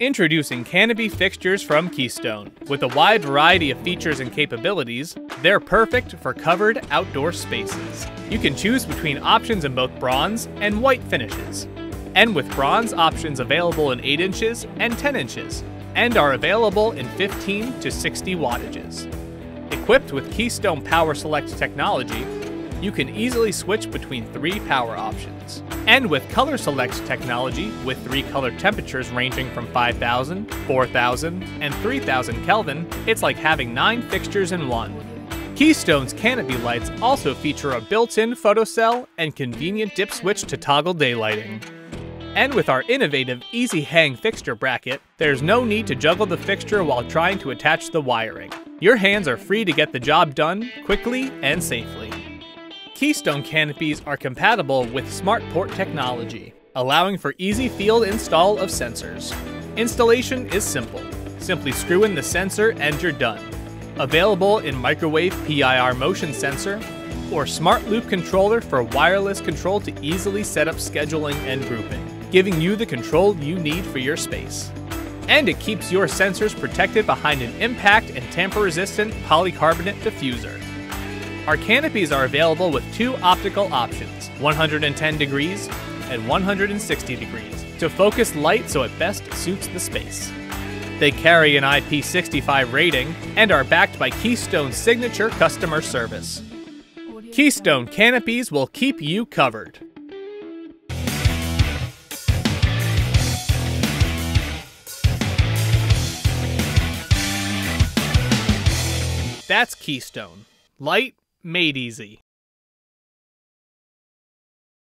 Introducing canopy fixtures from Keystone. With a wide variety of features and capabilities, they're perfect for covered outdoor spaces. You can choose between options in both bronze and white finishes. And with bronze options available in 8 inches and 10 inches, and are available in 15 to 60 wattages. Equipped with Keystone Power Select technology, you can easily switch between three power options. And with Color Select technology, with three color temperatures ranging from 5000, 4000, and 3000 Kelvin, it's like having nine fixtures in one. Keystone's canopy lights also feature a built-in photocell and convenient dip switch to toggle daylighting. And with our innovative easy hang fixture bracket, there's no need to juggle the fixture while trying to attach the wiring. Your hands are free to get the job done quickly and safely. Keystone canopies are compatible with SmartPort technology, allowing for easy field install of sensors. Installation is simple. Simply screw in the sensor and you're done. Available in microwave PIR motion sensor or smart loop controller for wireless control to easily set up scheduling and grouping, giving you the control you need for your space. And it keeps your sensors protected behind an impact and tamper resistant polycarbonate diffuser. Our canopies are available with two optical options, 110 degrees and 160 degrees, to focus light so it best suits the space. They carry an IP65 rating and are backed by Keystone's signature customer service. Keystone canopies will keep you covered. That's Keystone. Light made easy.